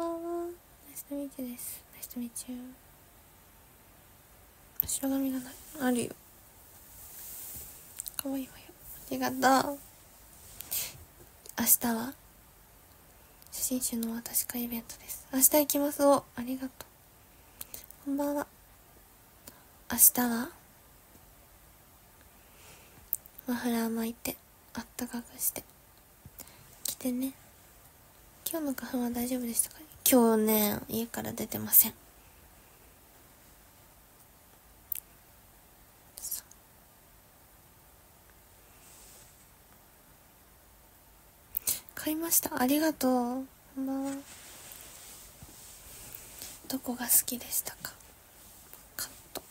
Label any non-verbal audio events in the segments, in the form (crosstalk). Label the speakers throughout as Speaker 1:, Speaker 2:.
Speaker 1: んばんはナイスとみちですナイスとみちゅ白髪がないあるよかわいいわよありがとう。明日は写真集の私かイベントです。明日行きますおありがとうこんばんは明日はマフラー巻いてあったかくして来てね。今日の花粉は大丈夫でしたか？今日ね家から出てません。買いました。ありがとう。こんばんはどこが好きでしたか？カット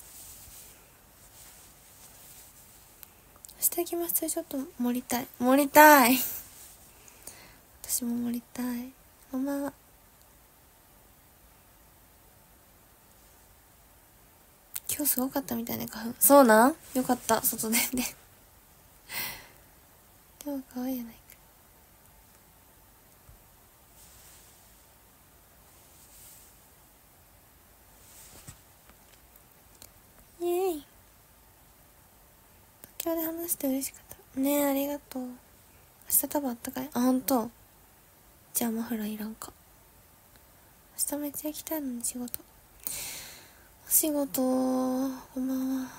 Speaker 1: 明日行きます？ちょっと盛りたい。盛りたい。私も盛りたい。こんばんは今日すごかったみたいね花粉。そうなん？よかった外出て。(laughs) でも可愛いやないか。イエーイ。東京で話して嬉しかった。ねえありがとう。明日多分あったかい？あ本当。じゃあマフラーいらんか。明日めっちゃ行きたいのに仕事。お仕事こんばんは。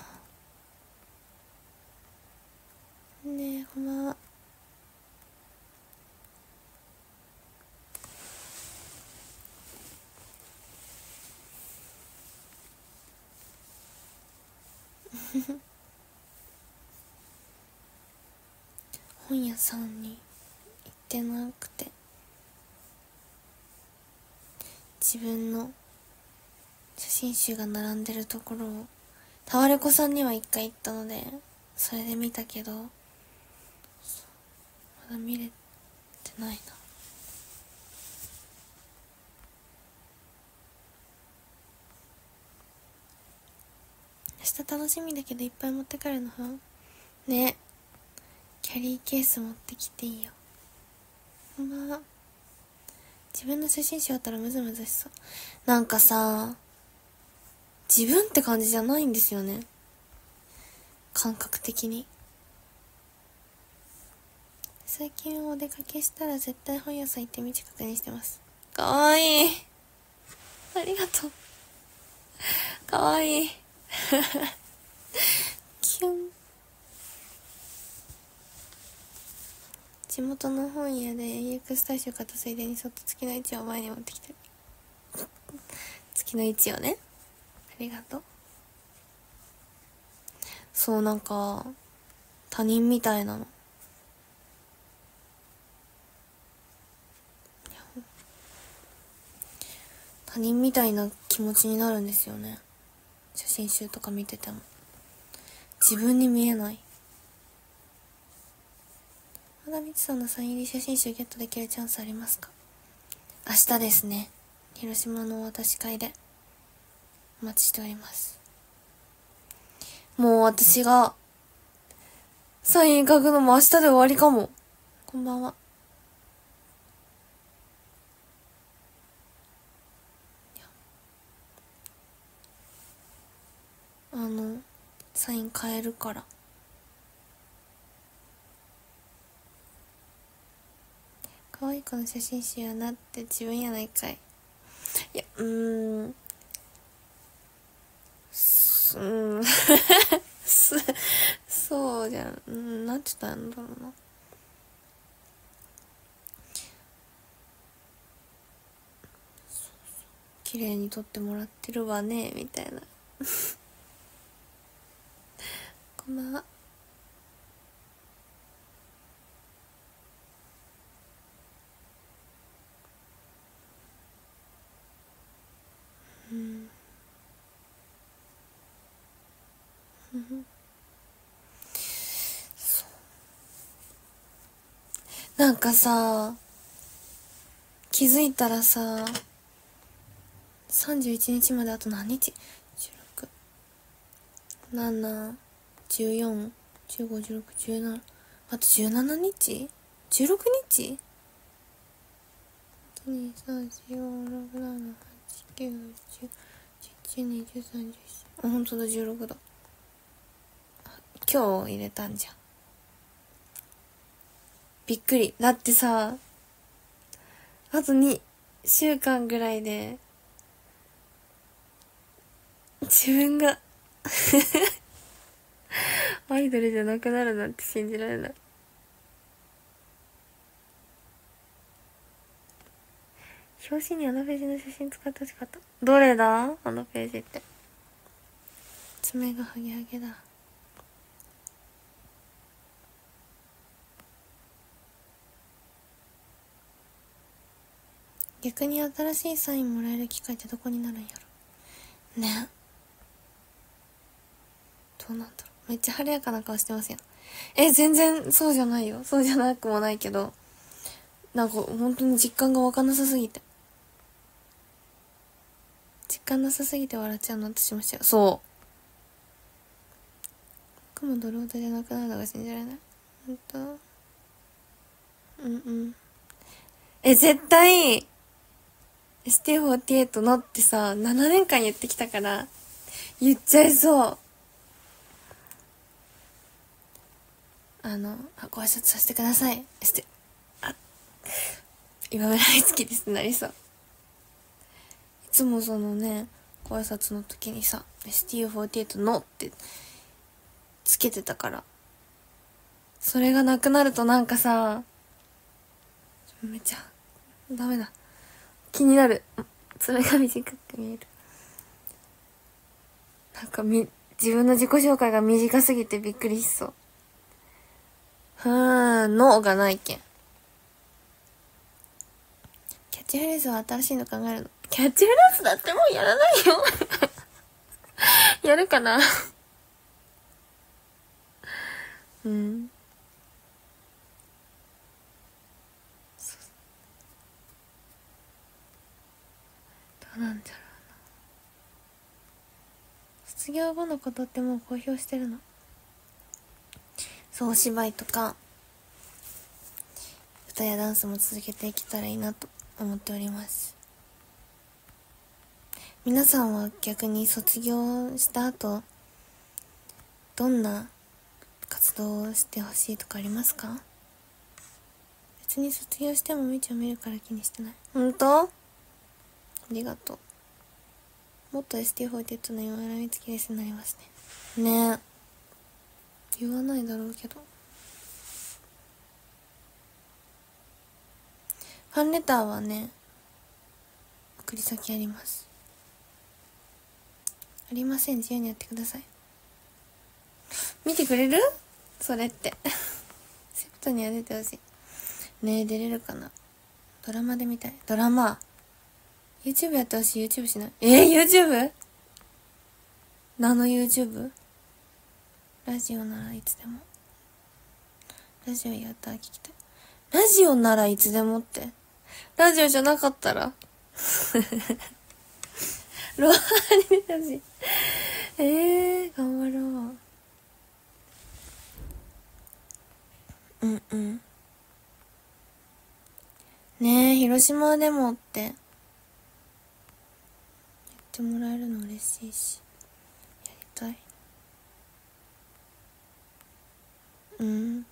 Speaker 1: ねえこんばんは。(laughs) 本屋さんに行ってなくて。自分の写真集が並んでるところをタワレコさんには一回行ったのでそれで見たけどまだ見れてないな。明日楽しみだけどいっぱい持って帰るの不安？ね。キャリーケース持ってきていいよ。こんばんは自分の写真集あったらムズムズしそう。なんかさ自分って感じじゃないんですよね。感覚的に。最近お出かけしたら絶対本屋さん行って道確認してます。かわいい。ありがとう。かわいい。(laughs) キュン。地元の本屋で EX 大賞買ったついでにそっと月の位置を前に持ってきて。月の位置をね。りがとう。そうなんか他人みたいなの。他人みたいな気持ちになるんですよね。写真集とか見てても。自分に見えない。和田光さんのサイン入り写真集ゲットできるチャンスありますか？明日ですね。広島のお渡し会で。お待ちしております。もう私がサイン書くのも明日で終わりかも。こんばんは。あのサイン変えるから。可愛い子の写真集やなって自分やないかい。いやうん。うん。すそうじゃん。うんなんて言ったんだろうな。綺麗に撮ってもらってるわねみたいな。(laughs) こんばんは。うんそうなんかさ気づいたらさ31日まであと何日 ?16,7,14,15,16,17 あと17日 ?16 日2 3 4 5 6 7 8 9 10 11 12 13 14あ本当だ16だ。今日入れたんじゃん。びっくりだってさあと2週間ぐらいで自分が (laughs) アイドルじゃなくなるなんて信じられない。表紙にあのページの写真使ってほしかった。どれだ？あのページって。爪がハゲハゲだ。逆に新しいサインもらえる機会ってどこになるんやろ。ね。どうなんだろう。めっちゃ晴れやかな顔してますよえ全然そうじゃないよ。そうじゃなくもないけど。なんか本当に実感が湧かなさすぎて。実感なさすぎて笑っちゃうの私もしちゃうそう。僕もドロートじゃなくなるのが信じられない。本当。うんうん。え絶対。ST48 のってさ、7年間言ってきたから、言っちゃいそう。あの、あご挨拶させてください。ST、あ、今村いつきですなりそう。いつもそのね、ご挨拶の時にさ、STU48 のってつけてたから。それがなくなるとなんかさ、めちゃ、ダメだ。気になる。爪が短く見える。なんかみ、自分の自己紹介が短すぎてびっくりしそう。ふーん、脳がないけん。キャッチフレーズは新しいの考えるの？キャッチフレーズだってもうやらないよ (laughs) やるかな？(laughs) うん。なんだろうな卒業後のことってもう公表してるの？そうお芝居とか。歌やダンスも続けていけたらいいなと思っております。皆さんは逆に卒業した後どんな活動をしてほしいとかありますか？別に卒業してもみちゃん見るから気にしてない。本当？ありがとう。もっと ST48 の今恨みつきですになりますね。ね言わないだろうけど。ファンレターはね、送り先あります。ありません。自由にやってください。見てくれる？それって。(laughs) セプトには出てほしい。ねえ、出れるかな？ドラマで見たい。ドラマ YouTube やってほしい YouTube しないえー、YouTube? 何の YouTube? ラジオならいつでも。ラジオやったら聞きたい。ラジオならいつでもって。ラジオじゃなかったら？(laughs) ロハに出たし。えー、頑張ろう。うんうん。ねえ、広島でもって。ってもらえるの嬉しいしやりたいうん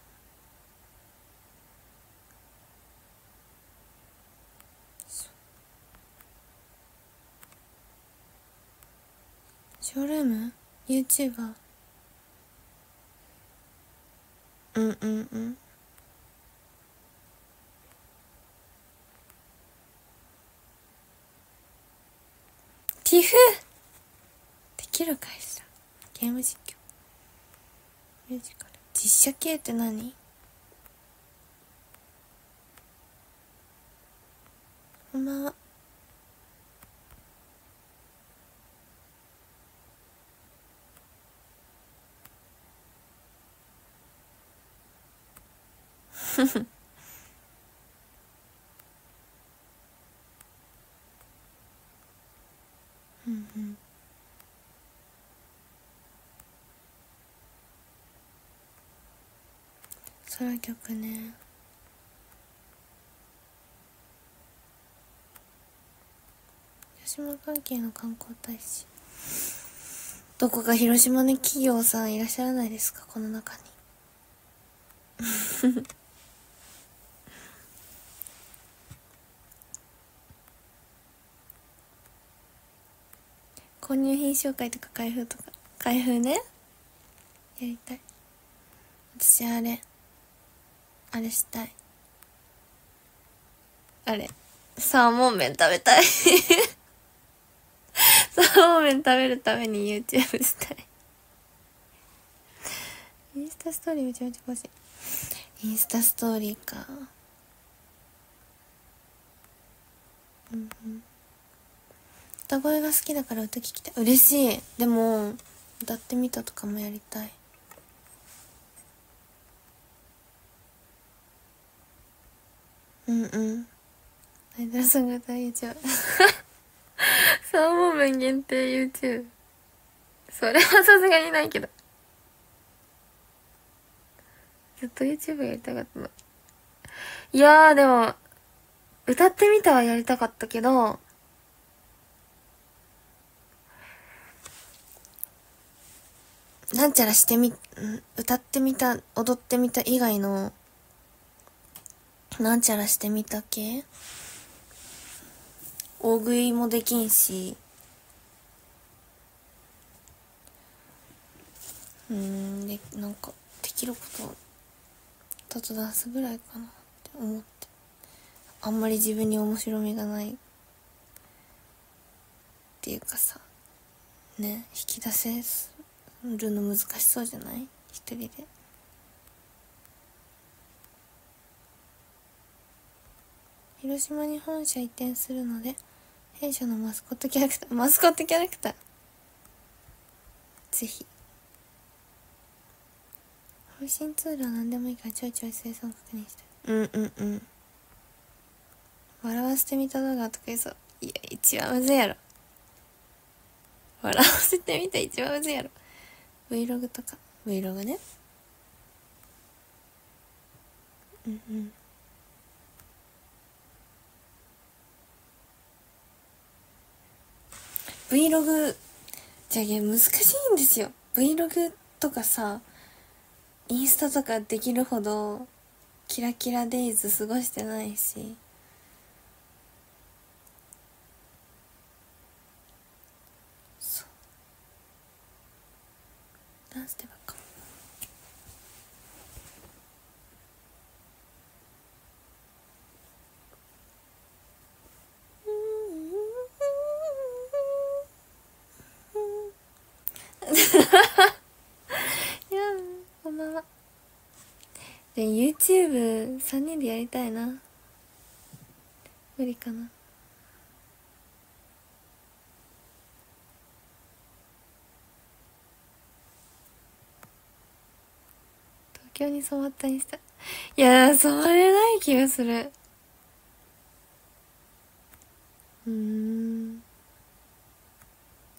Speaker 1: ショールーム ?YouTuber? うんうんうんティフできるかしらゲーム実況。ミュージカル。実写系って何？こんばんはフフうんうん。空曲ね。広島関係の観光大使。どこか広島に企業さんいらっしゃらないですか？この中に。購入品紹介とか開封とか開封ね。やりたい。私あれあれしたい。あれサーモン麺食べたい。(laughs) サーモン麺食べるために YouTube したい。インスタストーリーめちゃめちゃ欲しい。インスタストーリーか。うんうん。歌声が好きだから歌聞きたい。嬉しい。でも歌ってみたとかもやりたい。うんうん。アイドルソング歌 YouTube サーモン限定 YouTube それはさすがにないけど。ずっと YouTube やりたかったいやーでも歌ってみたはやりたかったけどなんちゃらしてみ、歌ってみた、踊ってみた以外の、なんちゃらしてみた系？大食いもできんし、うん、で、なんか、できること、たと出すぐらいかなって思って。あんまり自分に面白みがない。っていうかさ、ね、引き出せするの難しそうじゃない？一人で。広島に本社移転するので弊社のマスコットキャラクター (laughs) マスコットキャラクター。ぜひ。配信ツールは何でもいいからちょいちょい生産確認して。うんうんうん。笑わせてみた動画とか言うそう。いや一番むずいやろ。笑わせてみた一番むずいやろ Vlog とか。Vlog ね。うんうん。Vlog じゃあいや難しいんですよ。Vlog とかさインスタとかできるほどキラキラデイズ過ごしてないしダンスでばっかいやこんばんはで YouTube3 人でやりたいな。無理かな。東京に染まったインスタいや染まれない気がする。うん。行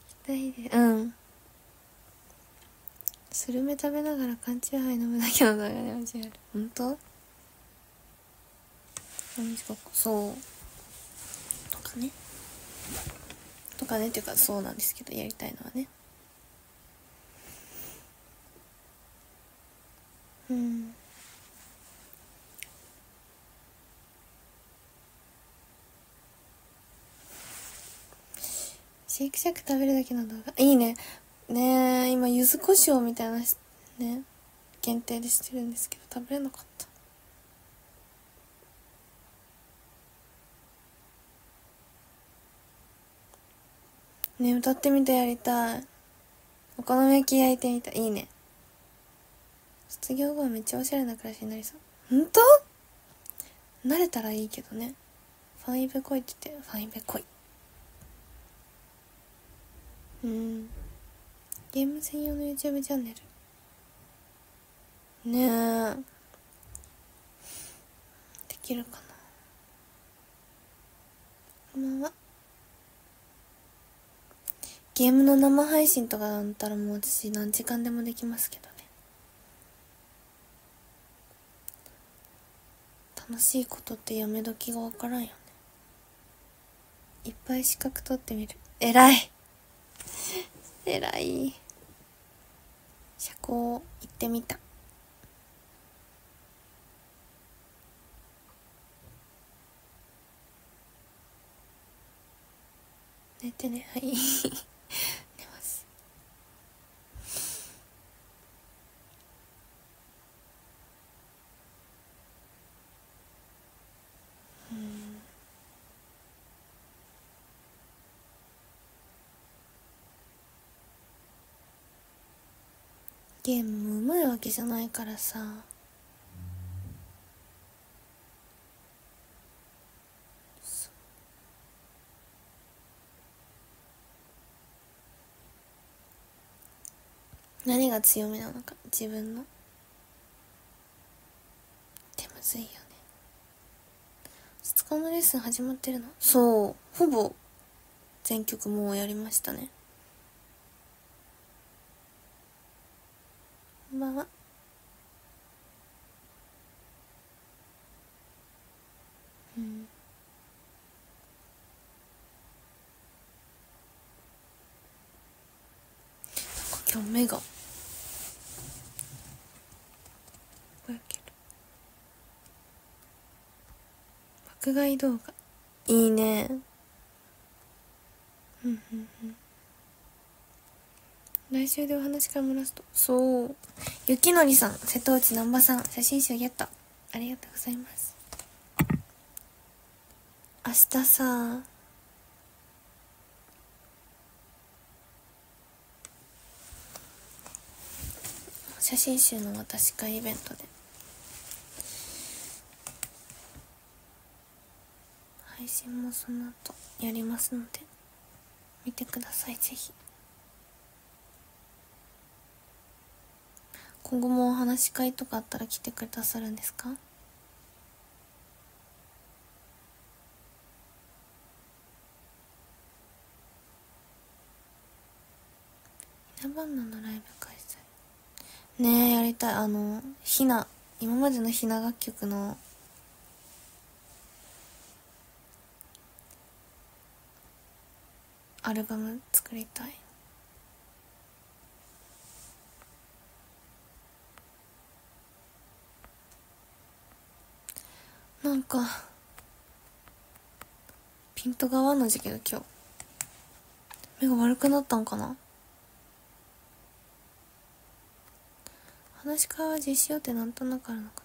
Speaker 1: きたいでうん。スルメ食べながら缶チューハイ飲むだけの動画で間違える。本当？そう。とかね。とかねっていうかそうなんですけどやりたいのはね。うん。シェイクシャック食べるだけの動画？いいね。ねえ今柚子胡椒みたいなね限定でしてるんですけど食べれなかった。ね歌ってみてやりたい。お好み焼き焼いてみたい。いね。卒業後はめっちゃおしゃれな暮らしになりそう。ほんと慣れたらいいけどね。ファンイベ来いって言ってファンイベ来いうん。ゲーム専用の YouTube チャンネル。ねえ。できるかな。こんばんは。ゲームの生配信とかだったらもう私何時間でもできますけどね。楽しいことってやめ時がわからんよね。いっぱい資格取ってみる。えらい。えらい。社交行ってみた。寝てねはい寝ますうんゲームもうまいわけじゃないからさ。何が強みなのか自分の？ってむずいよね。2日のレッスン始まってるの？そう。ほぼ。全曲もうやりましたねこんばんはうん今日目が。ぼやける爆買い動画。いいね。うんうんうん。来週でお話から漏らすと。そう。雪のりさん瀬戸内南波さん写真集ゲット。ありがとうございます。明日さ写真集の私会イベントで。配信もその後やりますので見てくださいぜひ。今後もお話し会とかあったら来てくださるんですかひなばんなのライブ開催ねえやりたい。あのひな今までのひな楽曲の。アルバム作りたい。なんかピントが合わんのじゃけど今日。目が悪くなったんかな？話し会は実施予定なんとなくあるのか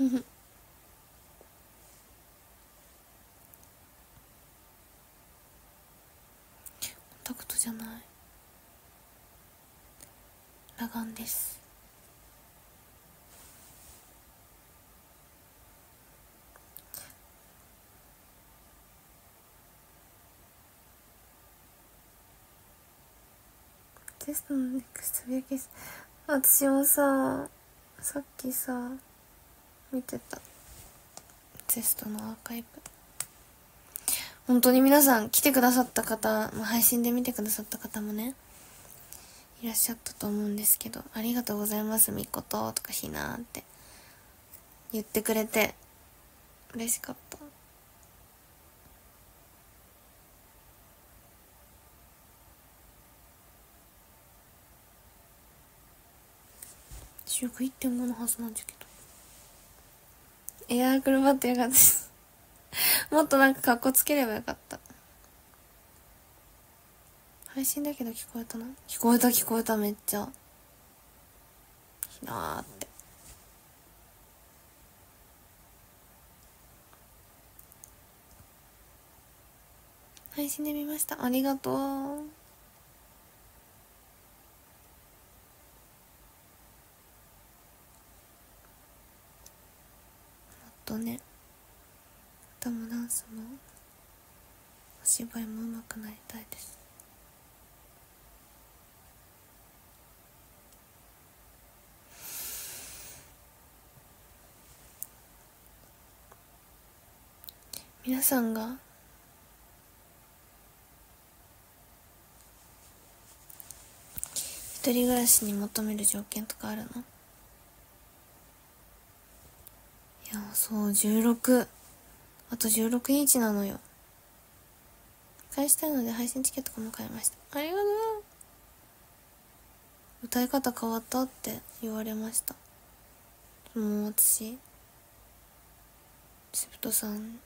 Speaker 1: な？ふふ。コンタクトじゃない。裸眼です。テストのネクストビューケース私もささっきさ見てた。テストのアーカイブ。本当に皆さん来てくださった方、配信で見てくださった方もねいらっしゃったと思うんですけど「ありがとうございますみこと」とか「ひな」って言ってくれて嬉しかった。視力1.5のはずなんじゃけど。エアークロバットよかったです。(laughs) もっとなんか格好つければよかった。配信だけど聞こえたな聞こえた聞こえためっちゃ。ひなーって。配信で見ました。ありがとうとね歌もダンスもお芝居も上手くなりたいです。皆さんが一人暮らしに求める条件とかあるの？いやそう16あと16日なのよ。返したいので配信チケットも買いました。ありがとう。歌い方変わったって言われました。もう私セプトさん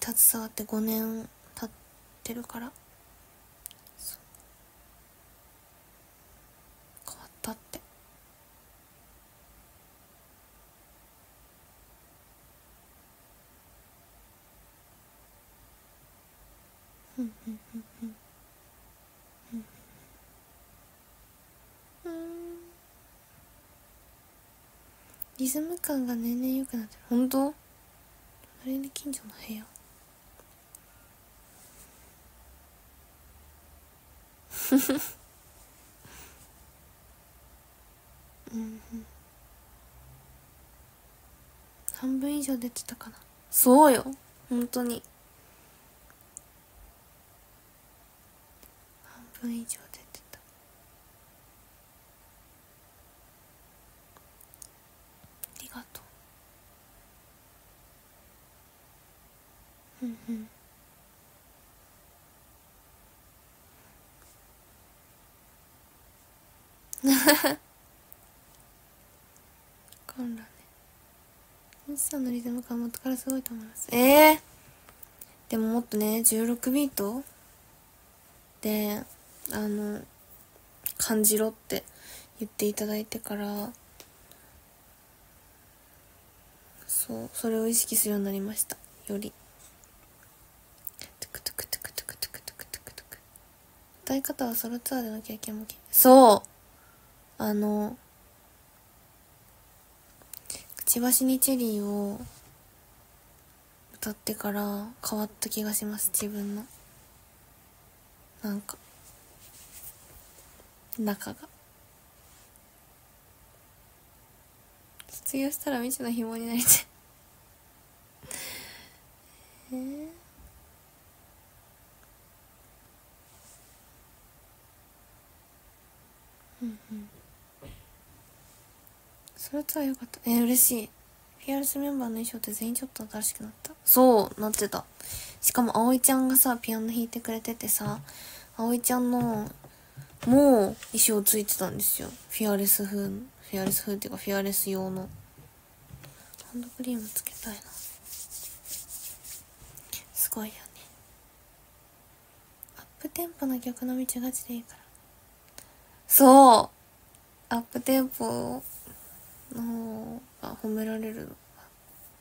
Speaker 1: 携わって5年経ってるから変わったってうんうんうんうんリズム感が年々良くなってる。本当？隣に近所の部屋？うんうん。半分以上出てたかな。そうよ。本当に。半分以上出てたありがとううん。うんコンロねミスさんのリズム感元からすごいと思います。ええー、でももっとね16ビート？であの感じろって言っていただいてからそうそれを意識するようになりました。より歌い方はソロツアーでの経験もそう。あのくちばしにチェリーを歌ってから変わった気がします自分の。なんか中が。卒業したら未知の紐になりたい。(laughs) えー、うんうん。それとはよかった。えー、嬉しい。フィアレスメンバーの衣装って全員ちょっと新しくなった？そうなってた。しかも葵ちゃんがさピアノ弾いてくれててさ葵ちゃんのもう衣装ついてたんですよ。フィアレス風フィアレス風っていうかフィアレス用の。ハンドクリームつけたいな。すごいよね。アップテンポな曲の道がちでいいから。そう。アップテンポの方が褒められる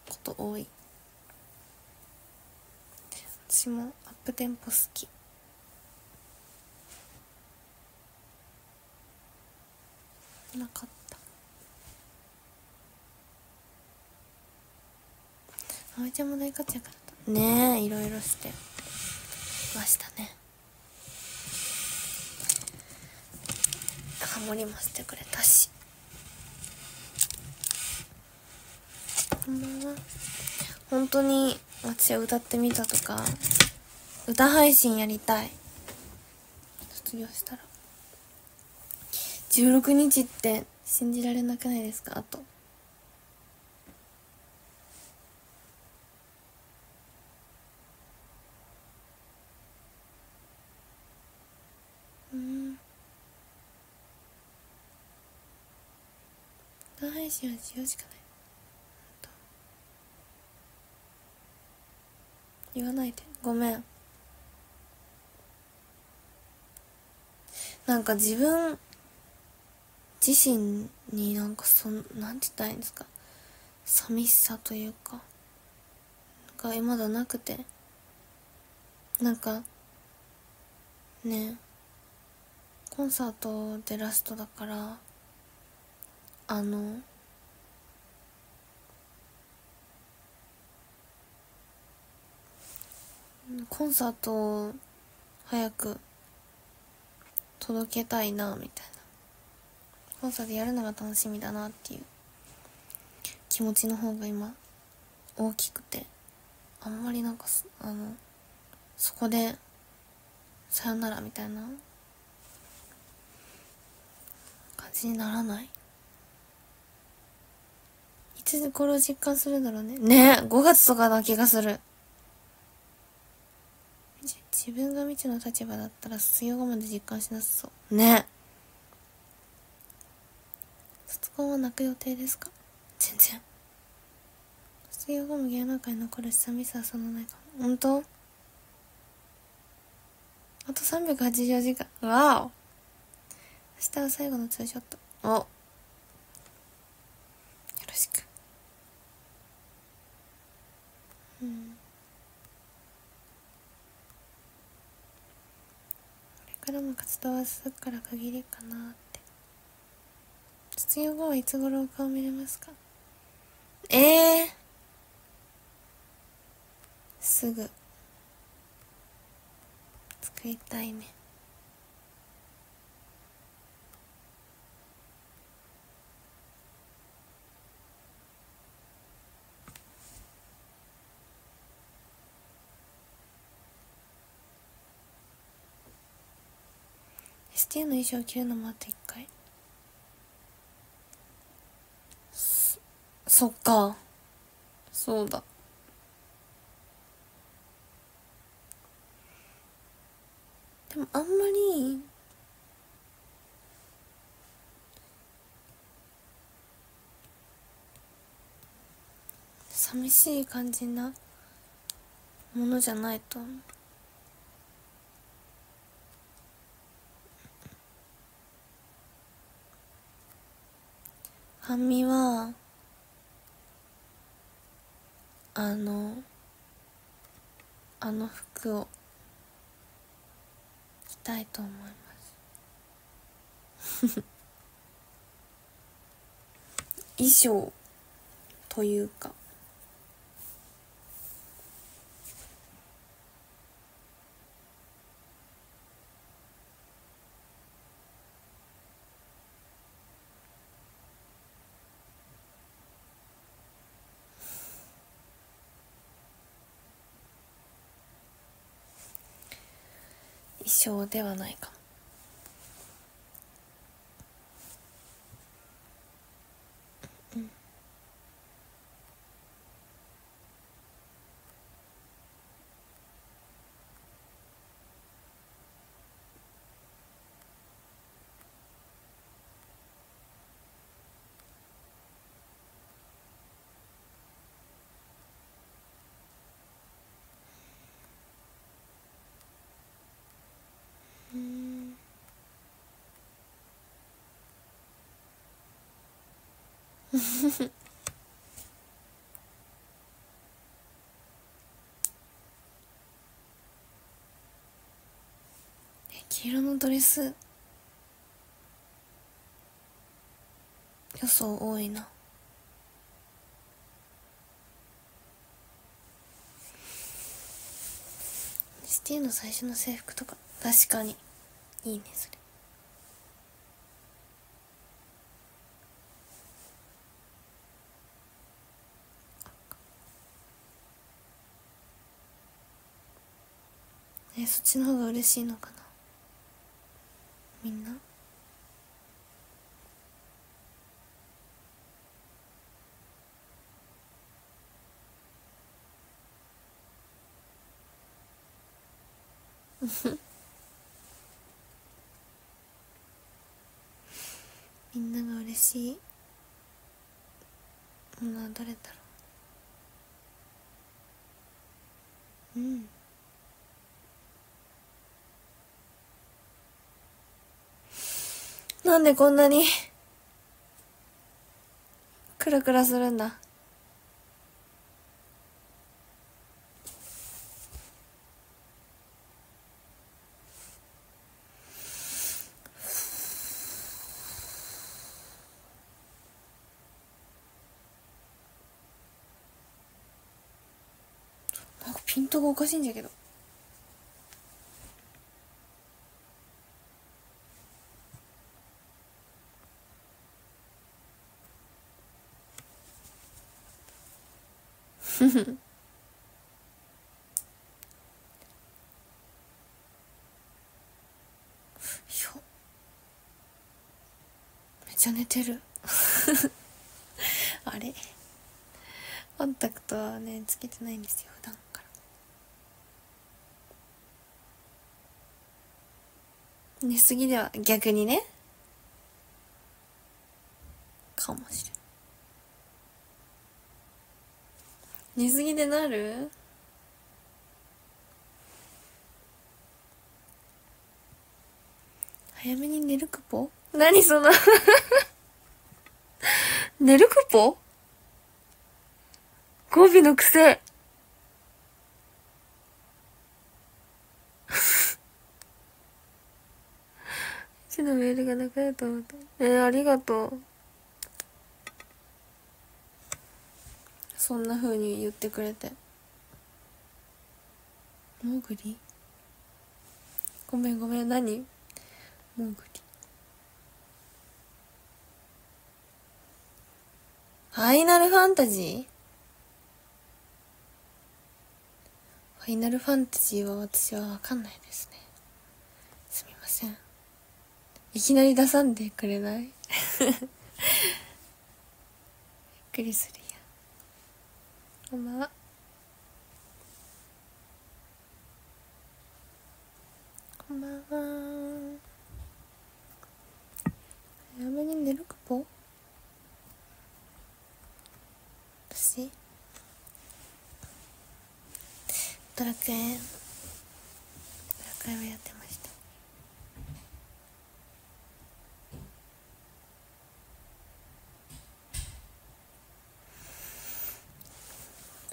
Speaker 1: こと多い。私もアップテンポ好き。なかった。葵ちゃんも大活躍だった。ねえいろいろしてましたね。ハモリもしてくれたし。こんばんは本当に私は歌ってみたとか歌配信やりたい。卒業したら。16日って信じられなくないですか？あと。配信は需要しかない言わないでごめんなんか自分自身になんかそんなんて言ったらいいんですか寂しさというかがまだなくて。なんかねコンサートでラストだからあのコンサートを早く届けたいなみたいな。コンサートやるのが楽しみだなっていう気持ちの方が今大きくて。あんまりなんかあのそこでさよならみたいな感じにならない？いつ頃実感するんだろうね。ね5月とかな気がする。自分が未知の立場だったら卒業後まで実感しなさそう。ね。卒コンは泣く予定ですか？全然。卒業後も芸能界に残るし寂しさはそんなないかも。本当？あと380時間。わお。明日は最後のツーショット。お。よろしく。うんこれからも活動は続くから限りかなって。卒業後はいつ頃お顔見れますか？ええー、すぐ。作りたいねスティの衣装着るのもあと一回？そそっか。そうだ。でもあんまり寂しい感じなものじゃないと思う。半身はあのあの服を着たいと思います。(laughs) 衣装というか。そうではないかも。(laughs) 黄色のドレス。予想多いな。シティの最初の制服とか。確かに。いいねそれ。そっちの方が嬉しいのかな？みんな？(laughs) みんなが嬉しいものはどれだろう？うん。なんでこんなに？クラクラするんだ。なんかピントがおかしいんだけどふふちゃ寝てる。(laughs) あれ？コンタクトはねつけてないんですよ普段から。寝すぎでは逆にね。かもしれん。寝すぎでなる？早めに寝るクポ何その？(laughs) 寝るクポ語尾の癖。(laughs) ちのメールがなくなった思った。えー、ありがとう。そんな風に言ってくれて。モーグリ？ごめんごめん、何？モーグリ。ファイナルファンタジー？ファイナルファンタジーは私はわかんないですね。すみません。いきなり出さんでくれない？びっくりするや。こんばんは。こんばんは。早めに寝るかぽし。ドラクエ。ドラクエをやってました。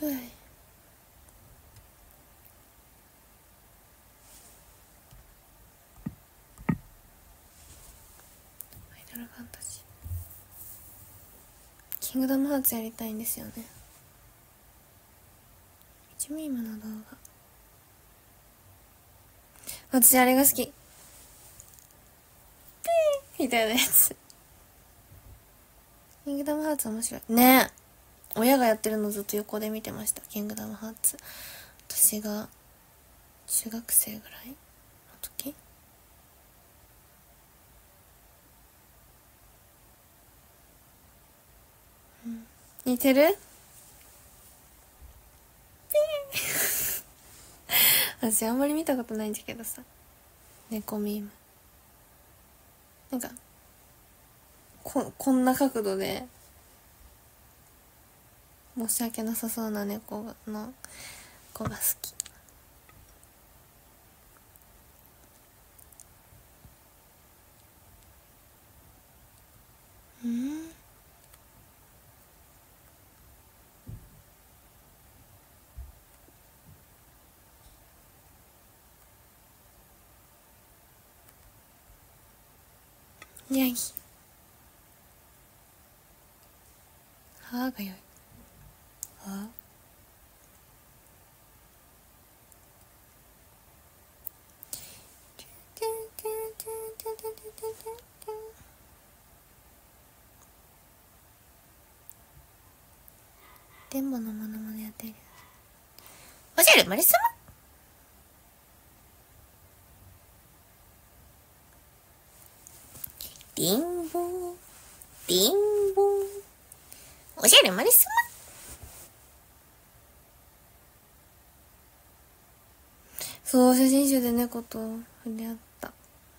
Speaker 1: はいファイナルファンタジーキングダムハーツやりたいんですよね。チミームの動画。私あれが好き。ピー！みたいなやつ。キングダムハーツ面白い。ね。親がやってるのずっと横で見てました。キングダムハーツ。私が中学生ぐらいの時うん似てる？(laughs) 私あんまり見たことないんだけどさ。猫ミーム。なんかここんな角度で申し訳なさそうな猫の子が好きヤギはがよいは電ボのものまねやってるおじゃる丸様リンボー、リンボー。おじゃる丸様。そう、写真集で猫と触れ合った。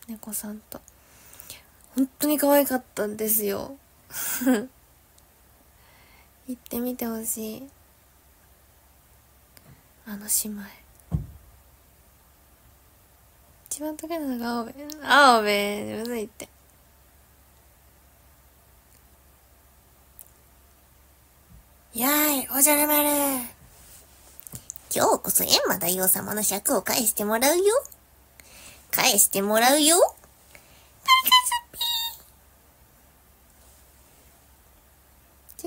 Speaker 1: 猫さんと。本当に可愛かったんですよ。(laughs) 行ってみてほしい。あの姉妹。一番高いのが青部。青部、むずいって。やーい、おじゃる丸。今日こそ閻魔大王様の尺を返してもらうよ。返してもらうよ。大感謝ピ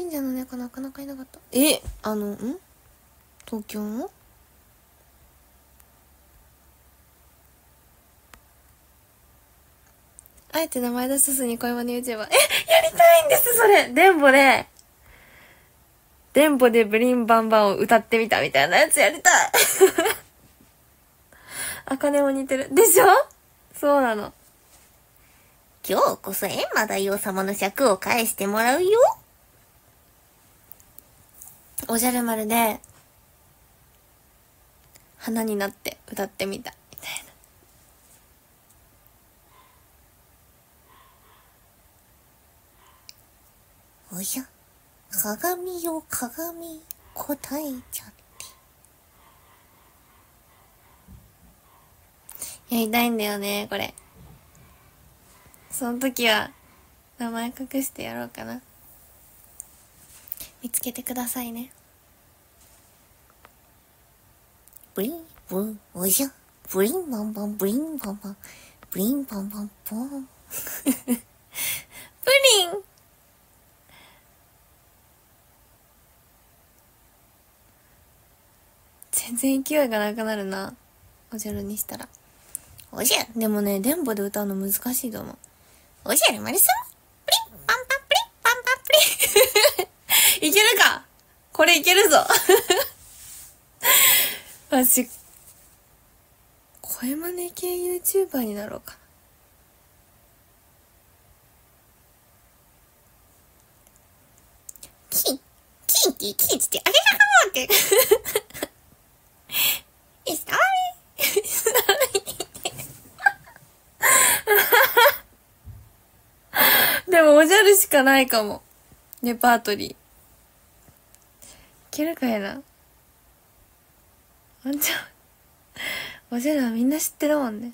Speaker 1: ー。神社の猫なかなかいなかった。え、あの、ん？東京の？あえて名前出さずに声真似 YouTuber。え、やりたいんです、それ電ボで。電波でブリンバンバンを歌ってみたみたいなやつやりたい (laughs) あかねも似てる。でしょ？そうなの。
Speaker 2: 今日こそ閻魔大王様の尺を返してもらうよ。
Speaker 1: おじゃる丸で、花になって歌ってみた、みたい
Speaker 2: な。おや、鏡よ鏡、答えちゃって。
Speaker 1: やりたいんだよね、これ。その時は、名前隠してやろうかな。見つけてくださいね。
Speaker 2: ブリンブン、おじゃ、ブリンバンバン、ブリンバンバン、ブリンバンバン、ボン。(laughs) プリン
Speaker 1: 全然勢いがなくなるな。おじゃるにしたら。おじゃでもね、電波で歌うの難しいと思う。
Speaker 2: おじゃる丸さんプリンパンパンプリンパンパンプ
Speaker 1: リン (laughs) いけるか？これいけるぞ (laughs) 私、声真似系 YouTuber になろうか。
Speaker 2: キン、キンキキンってあげたかもって。いさみ、いさ
Speaker 1: み。でもおじゃるしかないかも。レパートリー。いけるかいな。あんちゃん、おじゃるはみんな知ってるもんね。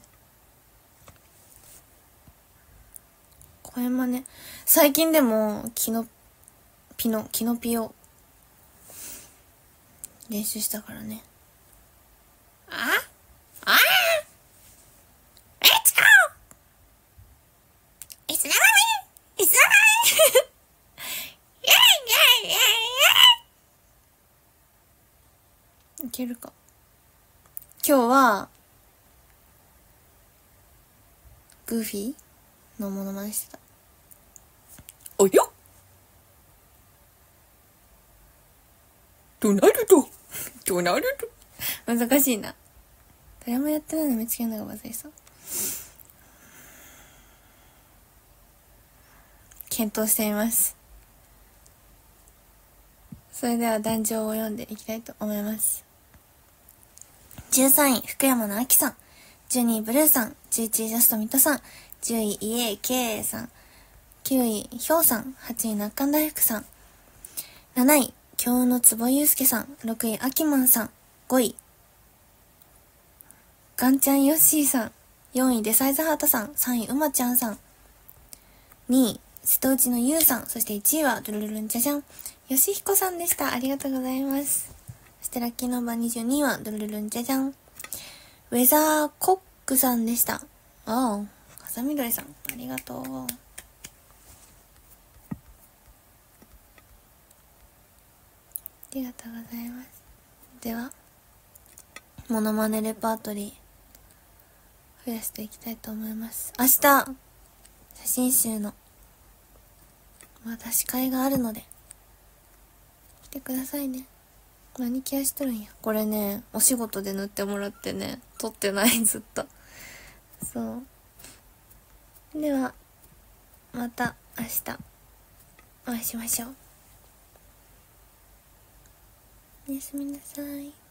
Speaker 1: 声真似。最近でも、キノ、ピノ、キノピオ、練習したからね。
Speaker 2: あ？あ？レッツゴーいつながりいつながりイェイイェイイェイイ
Speaker 1: ェイいけるか。今日は、グーフィーのものまねしてた。
Speaker 2: およドナルド。ドナル
Speaker 1: ド。難しいな。誰もやってないの見つけるのがまずいそう。検討してみます。それでは壇上を読んでいきたいと思います。13位、福山のあきさん。12位、ブルーさん。11位、ジャストミットさん。10位、イエケイさん。9位、ヒョウさん。8位、ナッカン大福さん。7位、京の坪祐介さん。6位、アキマンさん。5位、ガンちゃんヨッシーさん。4位、デサイズハートさん。3位、うまちゃんさん。2位、瀬戸内のゆうさん。そして1位は、ドルルルンじゃじゃん。よしひこさんでした。ありがとうございます。そしてラッキーナンバー22は、ドルルルンじゃじゃん。ウェザーコックさんでした。ああ、かさみどりさん。ありがとう。ありがとうございます。では、モノマネレパートリー、増やしていきたいと思います。明日、写真集の、渡し会があるので、来てくださいね。何気合しとるんや。これね、お仕事で塗ってもらってね、撮ってない、ずっと。そう。では、また明日、お会いしましょう。おやすみなさい。